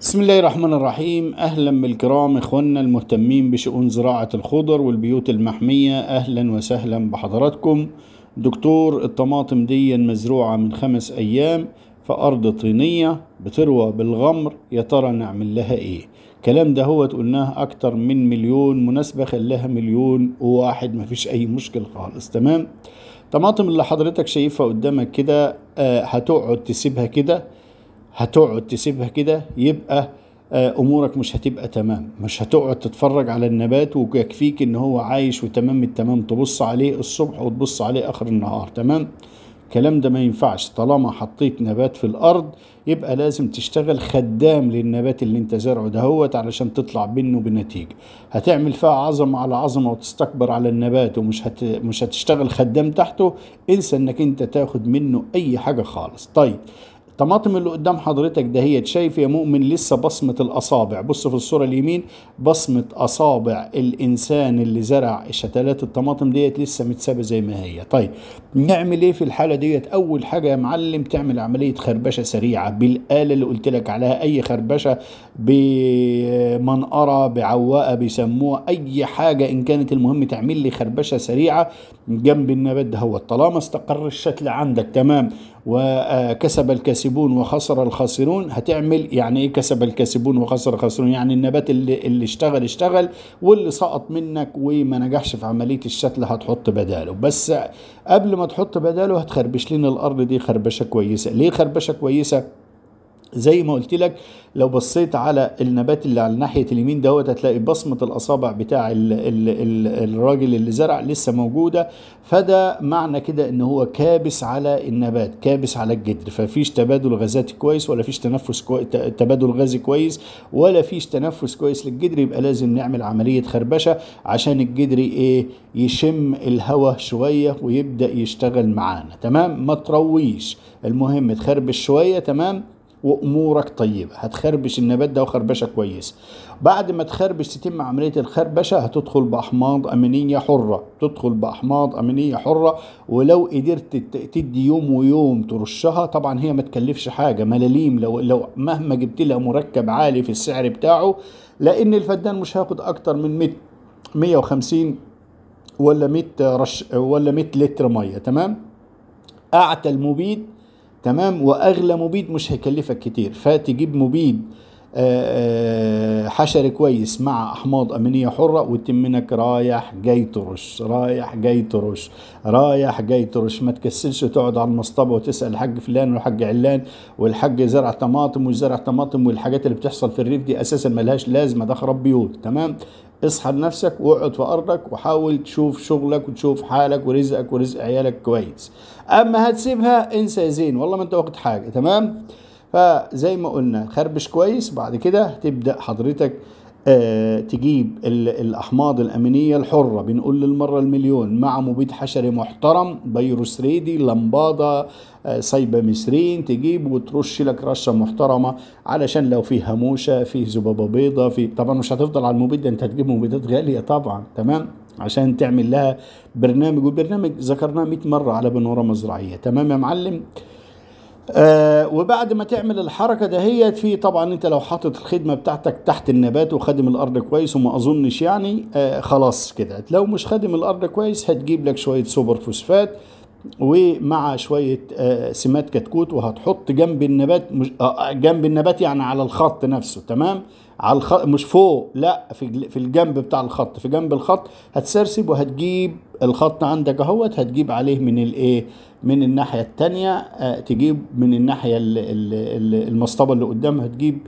بسم الله الرحمن الرحيم. أهلا بالكرام إخواننا المهتمين بشؤون زراعة الخضر والبيوت المحمية. أهلا وسهلا بحضراتكم. دكتور الطماطم دي مزروعة من خمس أيام في أرض طينية بتروى بالغمر. يا ترى نعمل لها إيه؟ كلام ده هو قلناه أكتر من مليون مناسبة خلاها مليون وواحد. مفيش أي مشكل خالص. تمام؟ طماطم اللي حضرتك شايفها قدامك كده آه، هتقعد تسيبها كده. هتقعد تسيبها كده يبقى آه، أمورك مش هتبقى تمام. مش هتقعد تتفرج على النبات ويكفيك إن هو عايش وتمام التمام تبص عليه الصبح وتبص عليه آخر النهار. تمام؟ الكلام ده ما ينفعش. طالما حطيت نبات في الأرض يبقى لازم تشتغل خدام للنبات اللي أنت زرعه دهوت علشان تطلع منه بنتيجة. هتعمل فيها عظمة على عظمة وتستكبر على النبات ومش هت... مش هتشتغل خدام تحته انسى إنك أنت تاخد منه أي حاجة خالص. طيب الطماطم اللي قدام حضرتك دهيت شايف يا مؤمن لسه بصمة الأصابع. بص في الصورة اليمين بصمة أصابع الإنسان اللي زرع شتلات الطماطم ديت لسه متسابة زي ما هي. طيب نعمل إيه في الحالة ديت؟ أول حاجة يا معلم تعمل عملية خربشة سريعة بالآلة اللي قلت لك عليها. أي خربشة بمنقرة بعواقة بيسموها أي حاجة إن كانت المهم تعمل لي خربشة سريعة جنب النبات دهوت طالما استقر الشتل عندك تمام. وكسب الكاسبون وخسر الخاسرون. هتعمل يعني إيه كسب الكاسبون وخسر الخاسرون؟ يعني النبات اللي, اللي اشتغل اشتغل واللي سقط منك وما نجحش في عملية الشتل هتحط بداله. بس قبل ما تحط بداله هتخربش لنا الأرض دي خربشة كويسة. ليه خربشة كويسة؟ زي ما قلت لك لو بصيت على النبات اللي على ناحية اليمين دوت هتلاقي بصمة الأصابع بتاع ال ال ال الراجل اللي زرع لسه موجودة. فده معنى كده إن هو كابس على النبات كابس على الجدر. ففيش تبادل غازاتي كويس ولا فيش تنفس كوي... تبادل غازي كويس ولا فيش تنفس كويس للجدر. يبقى لازم نعمل عملية خربشة عشان الجدر إيه؟ يشم الهواء شوية ويبدأ يشتغل معانا. تمام؟ ما ترويش. المهم تخربش شوية تمام؟ وأمورك طيبة. هتخربش النبات ده وخربشة كويس. بعد ما تخربش تتم عملية الخربشة هتدخل بأحماض أمينية حرة. تدخل بأحماض أمينية حرة ولو قدرت تدي يوم ويوم ترشها طبعا هي ما تكلفش حاجة. ملاليم لو لو مهما جبت لها مركب عالي في السعر بتاعه لأن الفدان مش هياخد أكتر من 100 150 ولا 100 رش ولا 100 لتر مية. تمام؟ أعتى المبيد تمام؟ وأغلى مبيد مش هيكلفك كتير. فتجيب مبيد حشري كويس مع أحماض أمينية حرة وتمنك رايح جاي ترش رايح جاي ترش رايح جاي ترش. ما تكسلش تقعد على المصطبة وتسأل الحاج فلان والحاج علان والحاج زرع طماطم وزرع طماطم والحاجات اللي بتحصل في الريف دي أساسا ملهاش لازمة ده خراب بيوت. تمام؟ اصحى لنفسك واقعد في أرضك وحاول تشوف شغلك وتشوف حالك ورزقك ورزق عيالك كويس. أما هتسيبها انسى يا زين والله ما انت واخد حاجة. تمام؟ فزي ما قلنا خربش كويس بعد كده تبدا حضرتك آه تجيب الأحماض الأمينية الحرة بنقول للمرة المليون مع مبيد حشري محترم فيروس ريدي لمباده آه سايباميثرين تجيب وترش لك رشة محترمة علشان لو في هموشة في ذبابة بيضة في طبعا مش هتفضل على المبيد ده انت هتجيب مبيدات غالية طبعا تمام؟ عشان تعمل لها برنامج والبرنامج ذكرناه 100 مرة على بنورة زراعية تمام يا معلم؟ آه وبعد ما تعمل الحركة دهيت في طبعا أنت لو حاطط الخدمة بتاعتك تحت النبات وخادم الأرض كويس وما أظنش يعني آه خلاص كده. لو مش خادم الأرض كويس هتجيب لك شوية سوبر فوسفات ومع شوية آه سمات كتكوت وهتحط جنب النبات مش آه جنب النبات يعني على الخط نفسه تمام؟ على الخط مش فوق لا في الجنب بتاع الخط. في جنب الخط هتسرسب وهتجيب الخط عندك اهوت هتجيب عليه من الايه؟ من الناحية التانية آه تجيب من الناحية المصطبة اللي قدام هتجيب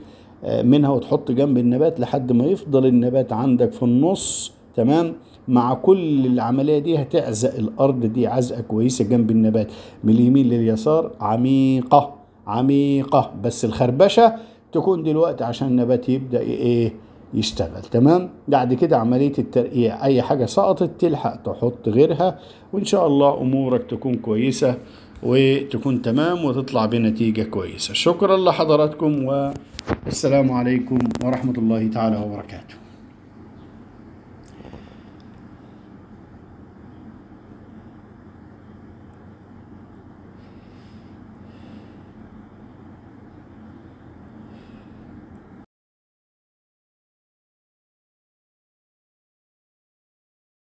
آه منها وتحط جنب النبات لحد ما يفضل النبات عندك في النص. تمام؟ مع كل العملية دي هتعزق الأرض دي عزقة كويسة جنب النبات. من اليمين لليسار عميقة عميقة. بس الخربشة تكون دلوقتي عشان النبات يبدأ إيه؟ يشتغل تمام؟ بعد كده عملية الترقيع أي حاجة سقطت تلحق تحط غيرها وإن شاء الله أمورك تكون كويسة وتكون تمام وتطلع بنتيجة كويسة. شكرا لحضراتكم والسلام عليكم ورحمة الله تعالى وبركاته.